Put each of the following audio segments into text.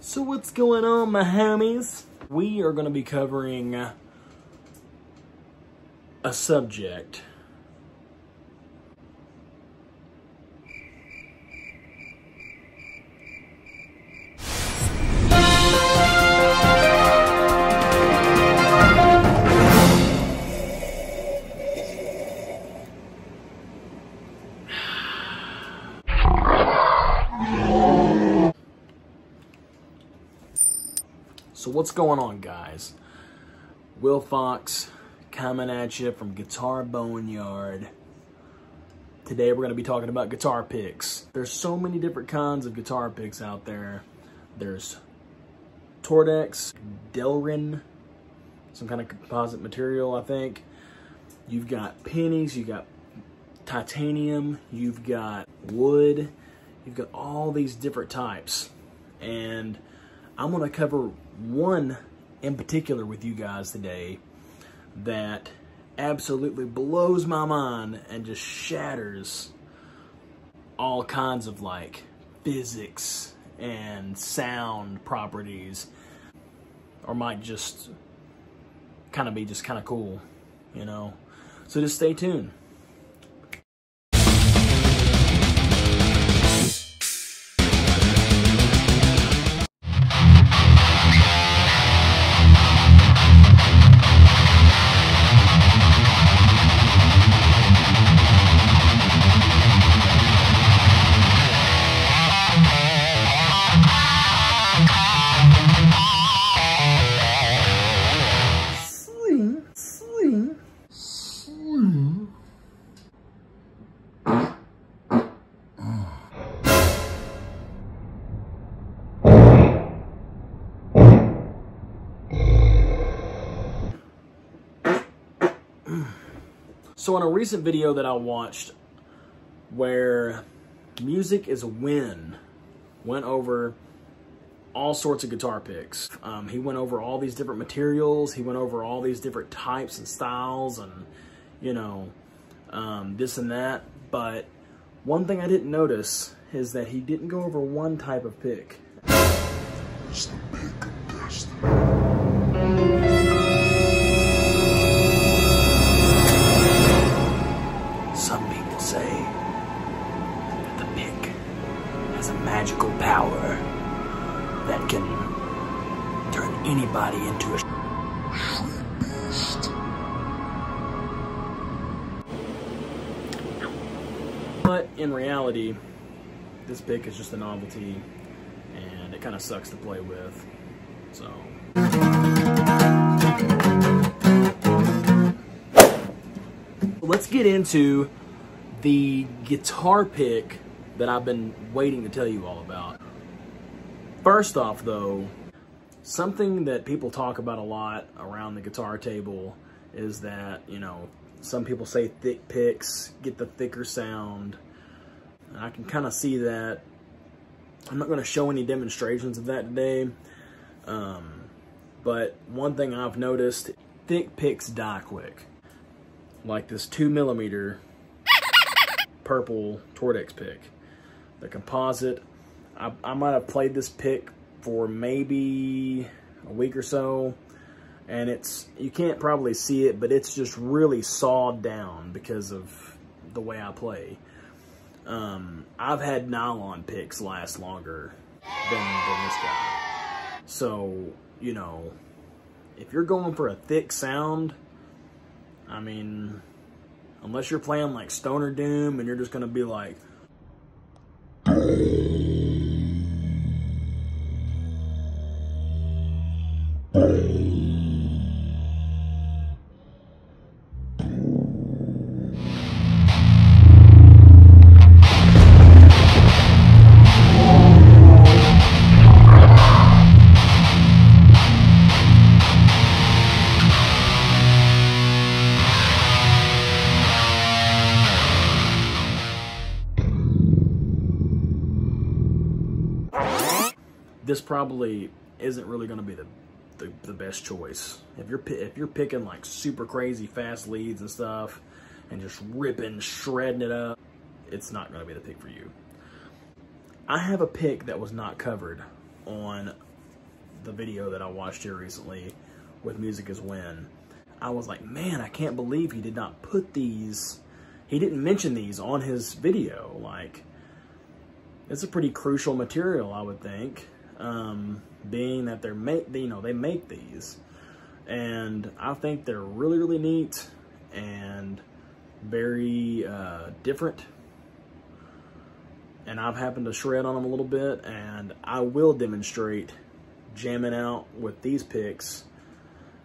So what's going on, my homies? We are going to be covering a subject. So what's going on, guys? Will Fox coming at you from Guitar Boneyard. Today we're going to be talking about guitar picks. There's so many different kinds of guitar picks out there. There's Tortex, Delrin, some kind of composite material, I think. You've got pennies, you've got titanium, you've got wood, you've got all these different types. And I'm going to cover one in particular with you guys today that absolutely blows my mind and just shatters all kinds of like physics and sound properties or might just kind of be just kind of cool, you know. So just stay tuned. So in a recent video that I watched where Music is a Win went over all sorts of guitar picks. Um, he went over all these different materials. He went over all these different types and styles and, you know, um, this and that. But one thing I didn't notice is that he didn't go over one type of pick. Pick is just a novelty and it kind of sucks to play with. So. Let's get into the guitar pick that I've been waiting to tell you all about. First off, though, something that people talk about a lot around the guitar table is that, you know, some people say thick picks get the thicker sound. I can kind of see that. I'm not going to show any demonstrations of that today. Um, but one thing I've noticed, thick picks die quick. Like this two millimeter purple Tortex pick. The composite I, I might have played this pick for maybe a week or so and it's you can't probably see it but it's just really sawed down because of the way I play um, I've had nylon picks last longer than, than this guy. So you know if you're going for a thick sound I mean unless you're playing like Stoner Doom and you're just gonna be like this probably isn't really going to be the, the, the best choice. If you're if you're picking like super crazy fast leads and stuff, and just ripping, shredding it up, it's not going to be the pick for you. I have a pick that was not covered on the video that I watched here recently with Music is Win. I was like, man, I can't believe he did not put these, he didn't mention these on his video. Like, it's a pretty crucial material, I would think, um, being that they're make, you know, they make these. And I think they're really, really neat and very uh, different and I've happened to shred on them a little bit and I will demonstrate jamming out with these picks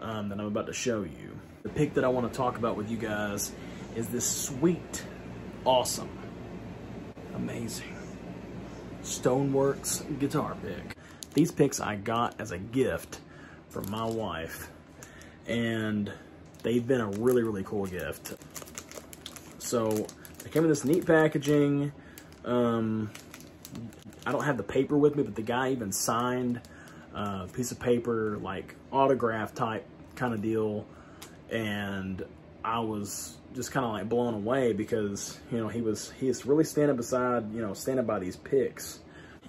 um, that I'm about to show you. The pick that I want to talk about with you guys is this sweet, awesome, amazing Stoneworks guitar pick. These picks I got as a gift from my wife and they've been a really, really cool gift. So they came in this neat packaging. Um, I don't have the paper with me, but the guy even signed a piece of paper, like autograph type kind of deal. And I was just kind of like blown away because, you know, he was, he is really standing beside, you know, standing by these picks.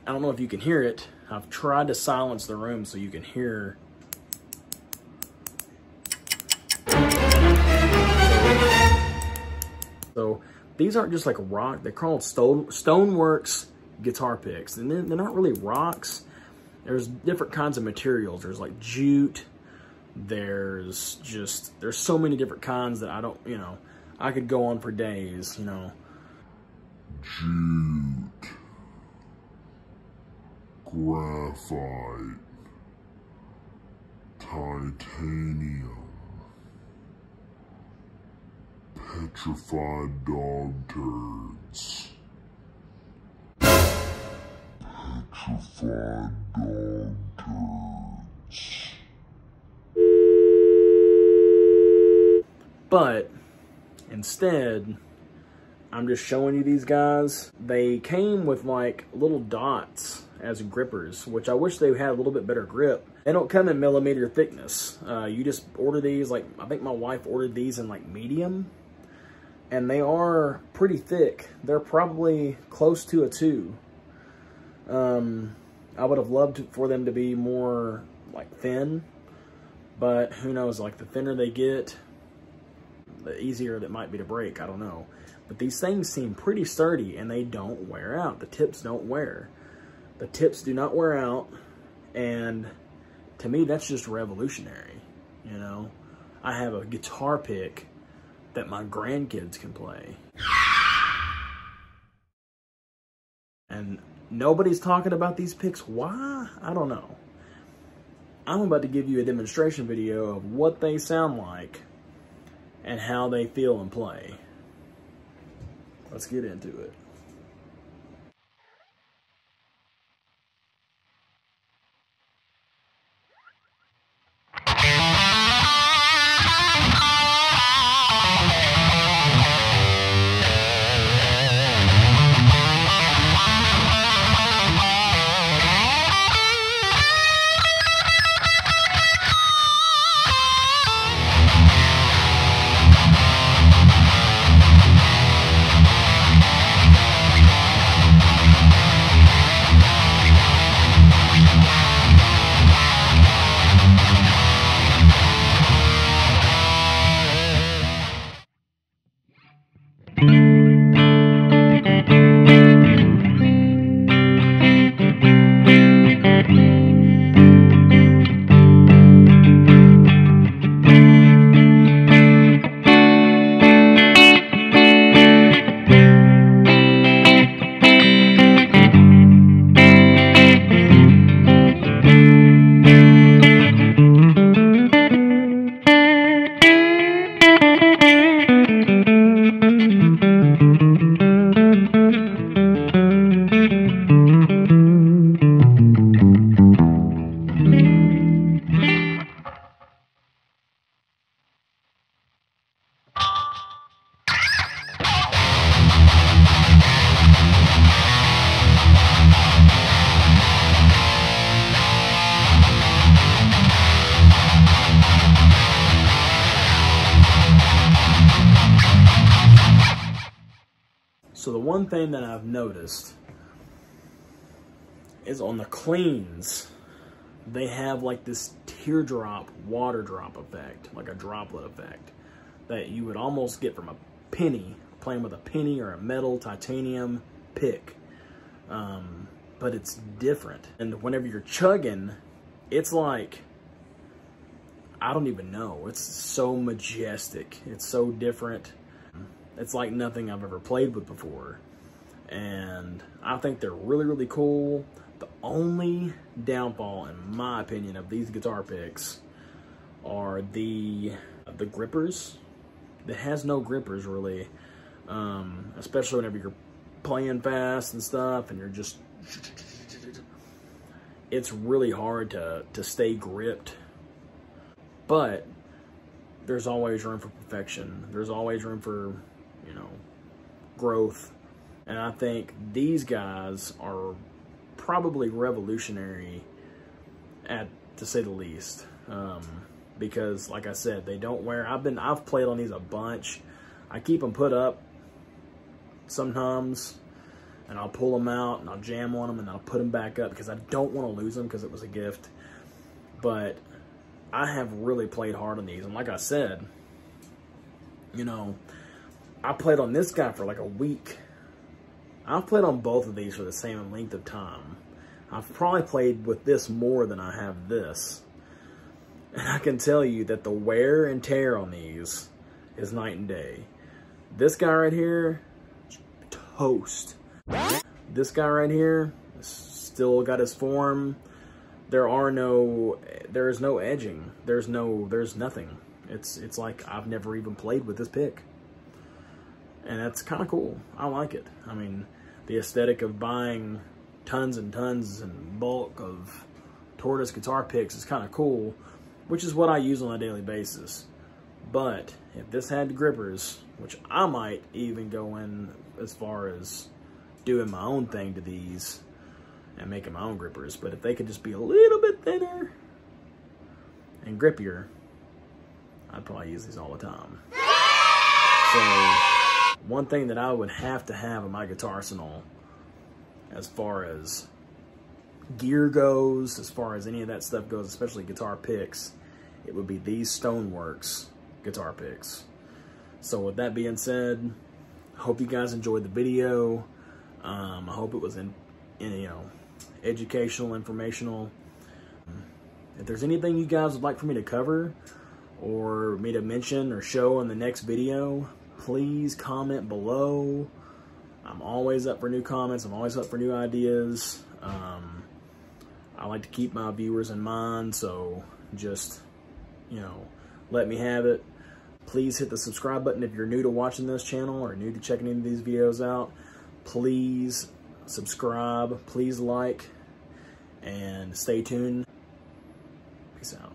I don't know if you can hear it. I've tried to silence the room so you can hear So these aren't just like rock. They're called Stone Stoneworks guitar picks. And they're, they're not really rocks. There's different kinds of materials. There's like jade. There's just, there's so many different kinds that I don't, you know, I could go on for days, you know. Jade. Graphite. Titanium. Petrified dog turds. Petrified dog turds. But instead, I'm just showing you these guys. They came with like little dots as grippers, which I wish they had a little bit better grip. They don't come in millimeter thickness. Uh, you just order these, like I think my wife ordered these in like medium and they are pretty thick. They're probably close to a two. Um, I would have loved for them to be more like thin, but who knows, like the thinner they get, the easier it might be to break, I don't know. But these things seem pretty sturdy and they don't wear out. The tips don't wear. The tips do not wear out and to me that's just revolutionary, you know. I have a guitar pick that my grandkids can play. And nobody's talking about these picks. Why? I don't know. I'm about to give you a demonstration video of what they sound like and how they feel and play. Let's get into it. So the one thing that I've noticed is on the cleans, they have like this teardrop water drop effect, like a droplet effect, that you would almost get from a penny, playing with a penny or a metal titanium pick. Um, but it's different. And whenever you're chugging, it's like, I don't even know. It's so majestic. It's so different. It's like nothing I've ever played with before. And I think they're really, really cool. The only downfall, in my opinion, of these guitar picks are the the grippers. It has no grippers, really. Um, especially whenever you're playing fast and stuff and you're just it's really hard to to stay gripped but there's always room for perfection there's always room for you know growth and i think these guys are probably revolutionary at to say the least um, because like i said they don't wear i've been i've played on these a bunch i keep them put up sometimes and I'll pull them out and I'll jam on them and I'll put them back up because I don't want to lose them because it was a gift. But I have really played hard on these. And like I said, you know, I played on this guy for like a week. I've played on both of these for the same length of time. I've probably played with this more than I have this. And I can tell you that the wear and tear on these is night and day. This guy right here, toast. This guy right here, still got his form. There are no, there is no edging. There's no, there's nothing. It's, it's like I've never even played with this pick. And that's kind of cool. I like it. I mean, the aesthetic of buying tons and tons and bulk of Tortoise guitar picks is kind of cool, which is what I use on a daily basis. But if this had grippers, which I might even go in as far as doing my own thing to these and making my own grippers. But if they could just be a little bit thinner and grippier, I'd probably use these all the time. So one thing that I would have to have in my guitar arsenal as far as gear goes, as far as any of that stuff goes, especially guitar picks, it would be these Stoneworks guitar picks. So with that being said, I hope you guys enjoyed the video. Um, I hope it was in, in, you know, educational, informational. If there's anything you guys would like for me to cover or me to mention or show in the next video, please comment below. I'm always up for new comments. I'm always up for new ideas. Um, I like to keep my viewers in mind, so just, you know, let me have it. Please hit the subscribe button if you're new to watching this channel or new to checking any of these videos out. Please subscribe, please like, and stay tuned. Peace out.